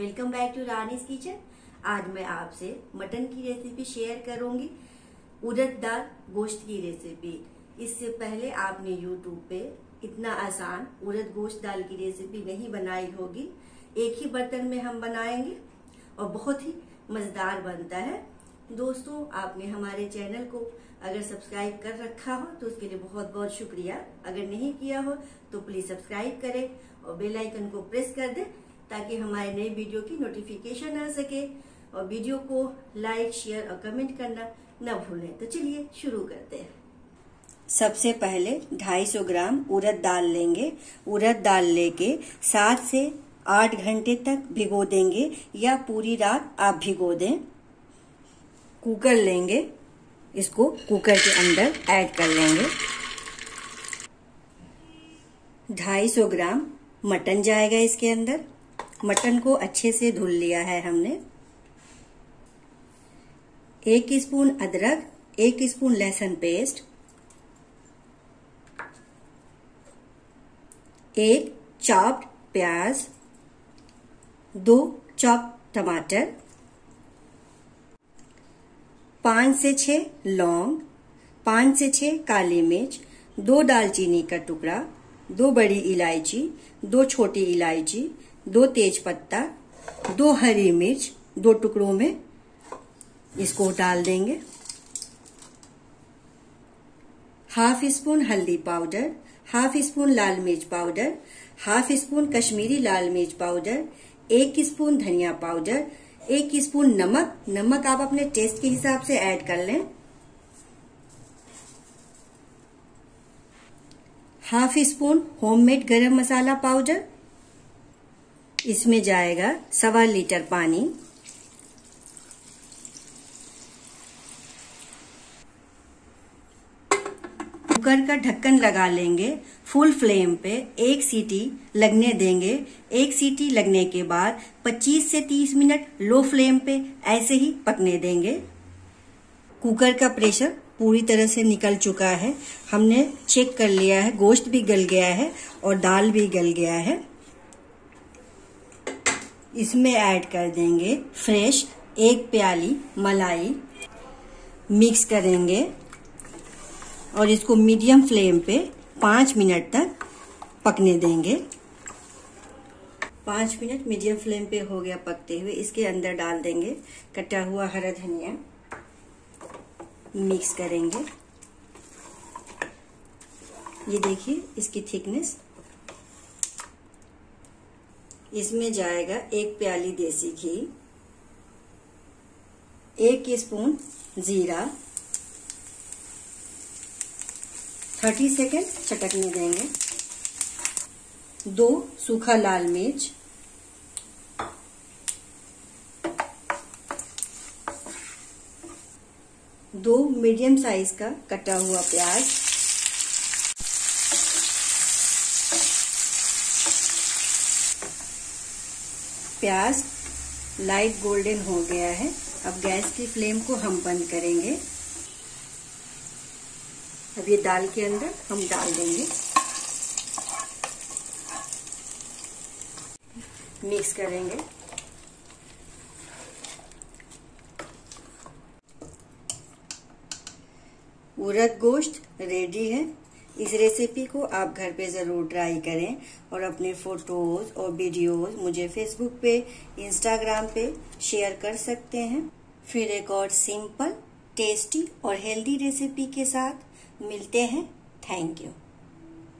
Back to rani's kitchen आज मैं आपसे मटन की रेसिपी शेयर करूँगी। उड़द दाल गोश्त की रेसिपी इससे पहले आपने यूट्यूब पे इतना आसान उड़द गोश्त दाल की रेसिपी नहीं बनाई होगी। एक ही बर्तन में हम बनाएँगे और बहुत ही मज़ेदार बनता है। दोस्तों, आपने हमारे चैनल को अगर सब्सक्राइब कर रखा हो तो उसके लिए बहुत बहुत शुक्रिया। अगर नहीं किया हो तो प्लीज़ सब्सक्राइब करें और बेल आइकन को प्रेस कर दें। ताकि हमारे नए वीडियो की नोटिफिकेशन आ सके और वीडियो को लाइक शेयर और कमेंट करना न भूलें। तो चलिए शुरू करते हैं। सबसे पहले 250 ग्राम उड़द दाल लेंगे। उड़द दाल लेके सात से आठ घंटे तक भिगो देंगे या पूरी रात आप भिगो दें। कुकर लेंगे। इसको कुकर के अंदर ऐड कर लेंगे। 250 ग्राम मटन जाएगा इसके अंदर। मटन को अच्छे से धुल लिया है हमने। एक स्पून अदरक, एक स्पून लहसुन पेस्ट, एक चॉप्ड प्याज, दो चॉप टमाटर, पाँच से छह लौंग, पाँच से छह काली मिर्च, दो दालचीनी का टुकड़ा, दो बड़ी इलायची, दो छोटी इलायची दो तेज पत्ता, दो हरी मिर्च, दो टुकड़ों में इसको डाल देंगे। हाफ़ स्पून हल्दी पाउडर, हाफ़ स्पून लाल मिर्च पाउडर, हाफ़ स्पून कश्मीरी लाल मिर्च पाउडर, एक स्पून धनिया पाउडर, एक स्पून नमक। नमक आप अपने टेस्ट के हिसाब से ऐड कर लें। हाफ़ स्पून होममेड गरम मसाला पाउडर इसमें जाएगा सवा लीटर पानी। कुकर का ढक्कन लगा लेंगे, फुल फ्लेम पे एक सीटी लगने देंगे। एक सीटी लगने के बाद 25 से 30 मिनट लो फ्लेम पे ऐसे ही पकने देंगे। कुकर का प्रेशर पूरी तरह से निकल चुका है। हमने चेक कर लिया है, गोश्त भी गल गया है और दाल भी गल गया है। इसमें ऐड कर देंगे फ्रेश, एक प्याली मलाई। मिक्स करेंगे और इसको मीडियम फ्लेम पे पाँच मिनट तक पकने देंगे। पाँच मिनट मीडियम फ्लेम पे हो गया पकते हुए, इसके अंदर डाल देंगे कटा हुआ हरा धनिया। मिक्स करेंगे। ये देखिए, इसकी थिकनेस इसमें जाएगा एक प्याली देसी घी, एक स्पून जीरा, थर्टी सेकेंड चटकने देंगे, दो सूखा लाल मिर्च, दो मीडियम साइज़ का कटा हुआ प्याज प्याज लाइट गोल्डन हो गया है। अब गैस की फ्लेम को हम बंद करेंगे। अब ये दाल के अंदर हम डाल देंगे। मिक्स करेंगे। उड़द गोश्त रेडी है। इस रेसिपी को आप घर पे ज़रूर ट्राई करें और अपने फ़ोटोज़ और वीडियोज़ मुझे फेसबुक पे इंस्टाग्राम पे शेयर कर सकते हैं। फिर एक और सिंपल टेस्टी और हेल्दी रेसिपी के साथ मिलते हैं। Thank you